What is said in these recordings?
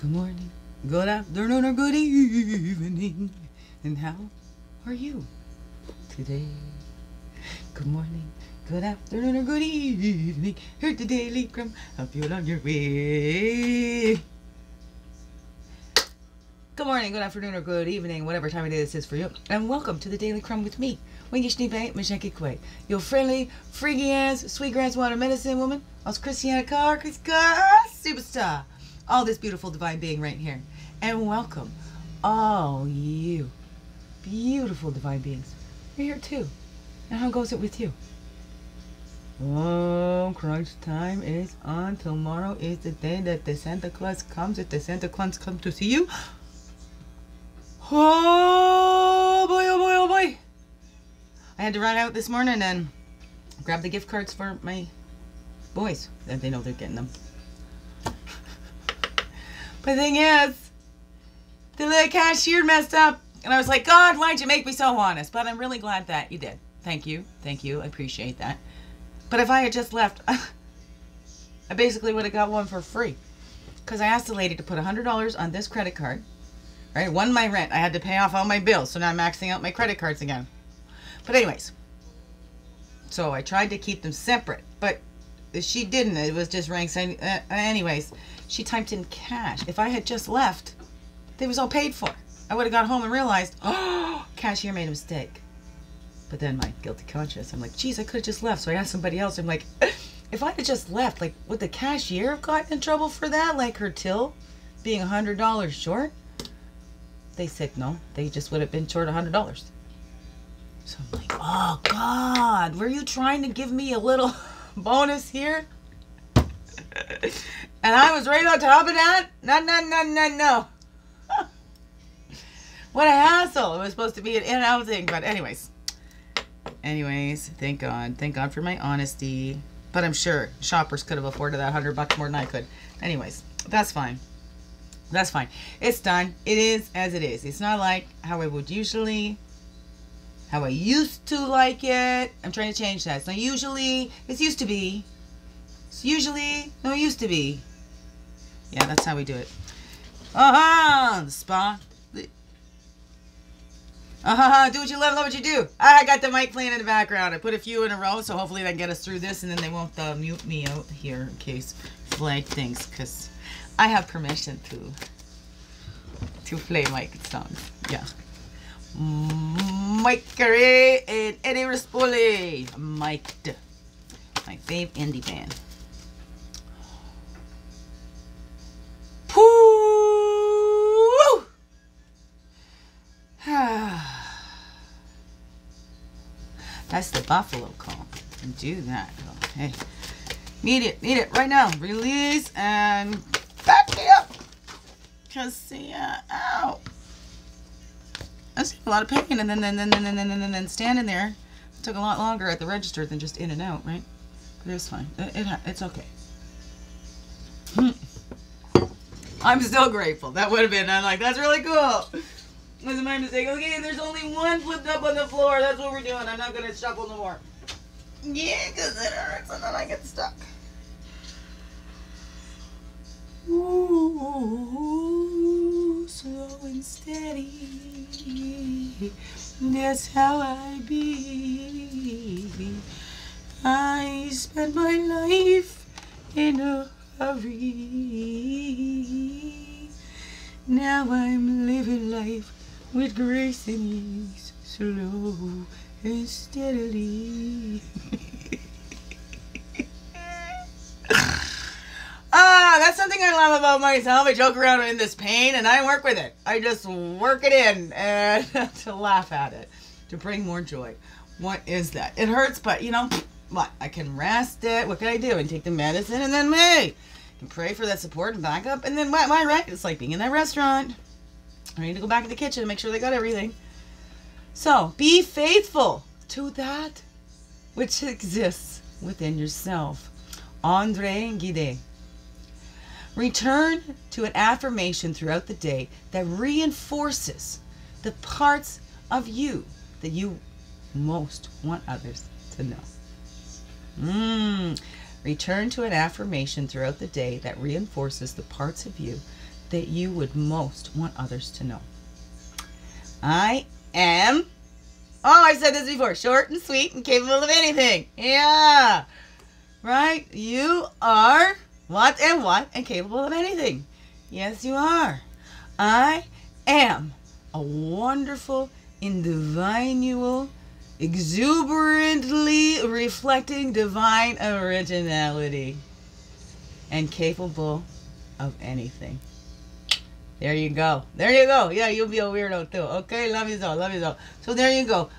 Good morning, good afternoon, or good evening. And how are you today? Good morning, good afternoon, or good evening. Here's the Daily Crumb. Help you along your way. Good morning, good afternoon, or good evening, whatever time of day this is for you. And welcome to the Daily Crumb with me, Wingush Nibi Mizikii Kwe. Your friendly, freaky ass, sweetgrass water medicine woman. I was Christiana Carr, Chris Carr, superstar. All this beautiful divine being right here. And welcome, all you beautiful divine beings. You're here too. And how goes it with you? Oh, crunch time is on. Tomorrow is the day that the Santa Claus comes. If the Santa Claus comes to see you, Oh boy, oh boy, oh boy. I had to run out this morning and grab the gift cards for my boys. That they know they're getting them. But the thing is, the little cashier messed up. And I was like, God, why'd you make me so honest? But I'm really glad that you did. Thank you. Thank you. I appreciate that. But if I had just left, I basically would have got one for free. Because I asked the lady to put $100 on this credit card Right? One my rent. I had to pay off all my bills, so now I'm maxing out my credit cards again. But anyways, so I tried to keep them separate, but she didn't. It was just ranks. Uh, anyways, she typed in cash. If I had just left, they was all paid for. I would have got home and realized, oh, cashier made a mistake. But then my guilty conscience, I'm like, geez, I could have just left. So I asked somebody else. I'm like, if I had just left, like, would the cashier have gotten in trouble for that? Like her till being a $100 short? They said no. They just would have been short a hundred dollars. So I'm like, oh God, were you trying to give me a little bonus here? and I was right on top of that? No, no, no, no, no. what a hassle. It was supposed to be an in and out thing. But anyways. Anyways, thank God. Thank God for my honesty. But I'm sure shoppers could have afforded that hundred bucks more than I could. Anyways, that's fine. That's fine. It's done. It is as it is. It's not like how I would usually, how I used to like it. I'm trying to change that. It's not usually, it's used to be. It's usually, no, it used to be. Yeah, that's how we do it. Uh-huh, the spa. Uh-huh, do what you love, love what you do. I got the mic playing in the background. I put a few in a row, so hopefully they get us through this, and then they won't uh, mute me out here in case flag things, because I have permission to to play Mike songs. Yeah. Mike Carey and Eddie Rispoli. Mike, my fave indie band. That's the buffalo call. And do that. Okay. Need it. Need it right now. Release and back me up. Cause see, uh, ow. I was a lot of pain, and then then then then then then then, then standing there it took a lot longer at the register than just in and out, right? But it was fine. It, it it's okay. I'm still grateful. That would have been. I'm like, that's really cool. Was my mistake. Okay, there's only one flipped up on the floor. That's what we're doing. I'm not gonna shuffle no more. Yeah, because it hurts and then I get stuck. Ooh, slow and steady. That's how I be. I spend my life in a hurry. Now I'm living life with grace and ease, slow and steadily. Ah, that's something I love about myself. I joke around in this pain and I work with it. I just work it in and to laugh at it, to bring more joy. What is that? It hurts, but you know, what? I can rest it. What can I do? And take the medicine and then me. And pray for that support and backup. And then what? My right? It's like being in that restaurant. I need to go back in the kitchen and make sure they got everything. So be faithful to that which exists within yourself. Andre Gide. Return to an affirmation throughout the day that reinforces the parts of you that you most want others to know. Mm. Return to an affirmation throughout the day that reinforces the parts of you that you would most want others to know? I am, oh, I've said this before, short and sweet and capable of anything. Yeah. Right? You are what and what and capable of anything. Yes, you are. I am a wonderful, individual, exuberantly reflecting divine originality and capable of anything. There you go. There you go. Yeah, you'll be a weirdo too. Okay, love you so. Love you so. So there you go.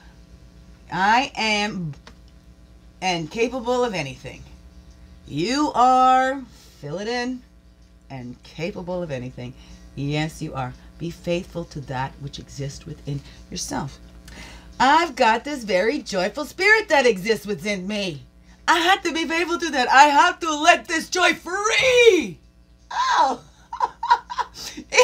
I am and capable of anything. You are, fill it in, and capable of anything. Yes, you are. Be faithful to that which exists within yourself. I've got this very joyful spirit that exists within me. I have to be faithful to that. I have to let this joy free. Oh.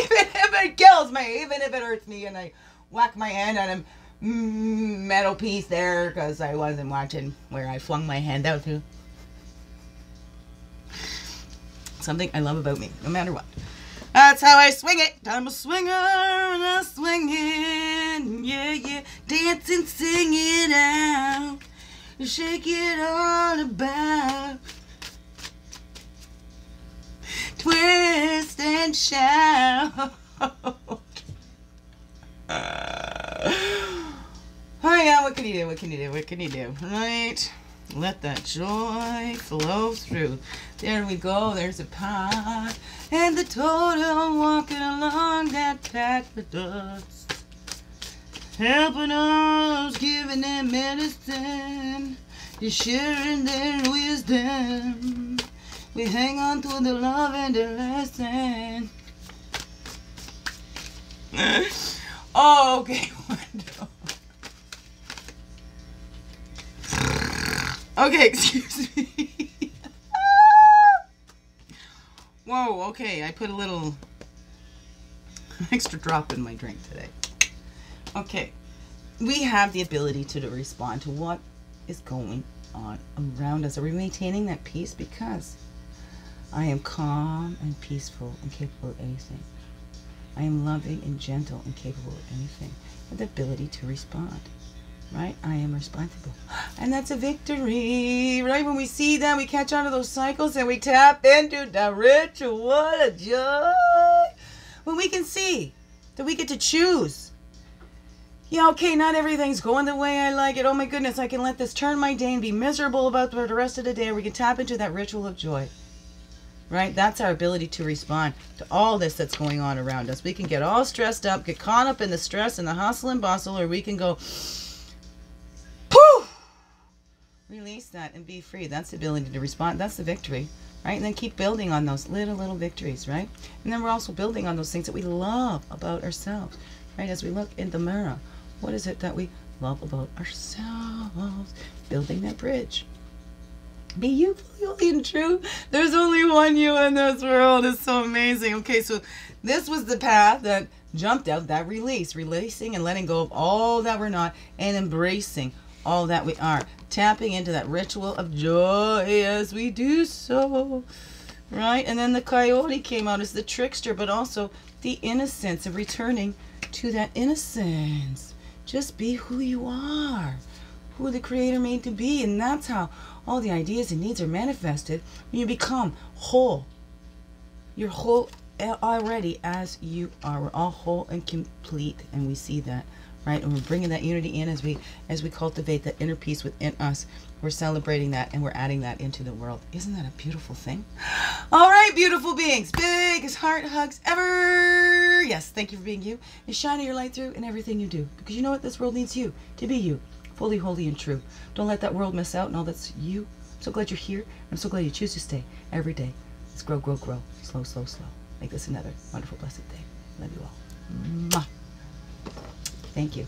Even if it kills me, even if it hurts me and I whack my hand on a mm, metal piece there because I wasn't watching where I flung my hand out to. Something I love about me, no matter what. That's how I swing it. I'm a swinger and I swing it. Yeah, yeah. Dancing, sing it out. Shake it all about. Twist and shout. Uh, oh yeah, what can you do? What can you do? What can you do? Right? Let that joy flow through. There we go. There's a path. And the totem walking along that path with us. Helping us, giving them medicine. Just sharing their wisdom. We hang on to the love and the lesson. oh, okay. Okay, excuse me. Whoa, okay, I put a little extra drop in my drink today. Okay, we have the ability to respond to what is going on around us. Are we maintaining that peace? Because I am calm and peaceful and capable of anything. I am loving and gentle and capable of anything. With the ability to respond right? I am responsible. And that's a victory, right? When we see that, we catch on to those cycles and we tap into the ritual of joy. When we can see that we get to choose. Yeah, okay, not everything's going the way I like it. Oh my goodness, I can let this turn my day and be miserable about the rest of the day. We can tap into that ritual of joy. Right? That's our ability to respond to all this that's going on around us. We can get all stressed up, get caught up in the stress and the hustle and bustle, or we can go, poof, Release that and be free. That's the ability to respond. That's the victory, right? And then keep building on those little, little victories, right? And then we're also building on those things that we love about ourselves, right? As we look in the mirror, what is it that we love about ourselves? Building that bridge. Be you fully and true. There's only one you in this world. It's so amazing. Okay, so this was the path that jumped out, that release, releasing and letting go of all that we're not and embracing all that we are, tapping into that ritual of joy as we do so. Right? And then the coyote came out as the trickster, but also the innocence of returning to that innocence. Just be who you are, who the Creator made to be. And that's how all the ideas and needs are manifested you become whole. You're whole already as you are. We're all whole and complete, and we see that right? And we're bringing that unity in as we as we cultivate that inner peace within us. We're celebrating that and we're adding that into the world. Isn't that a beautiful thing? All right, beautiful beings. Biggest heart hugs ever. Yes, thank you for being you and shining your light through in everything you do. Because you know what? This world needs you to be you, fully, holy, and true. Don't let that world miss out and all that's you. I'm so glad you're here. I'm so glad you choose to stay every day. Let's grow, grow, grow. Slow, slow, slow. Make this another wonderful, blessed day. Love you all. Mwah. Thank you.